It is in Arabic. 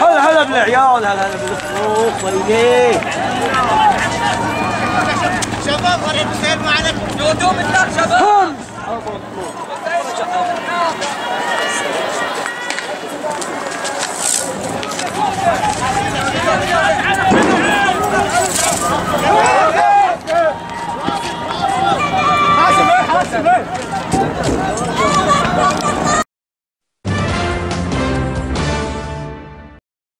هلا هلا بالعيال هلا هلا بالصوت طيبين شباب وريد سير معنا دودو مثلك شباب